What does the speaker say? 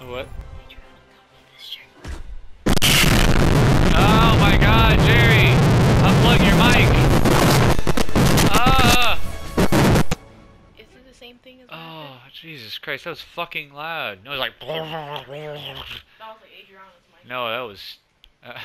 What? Oh my god, Jerry! Unplug your mic! Ah! Is it the same thing as Oh, Jesus Christ, that was fucking loud. No, it was like. That was like Adriana's mic. No, that was. Uh,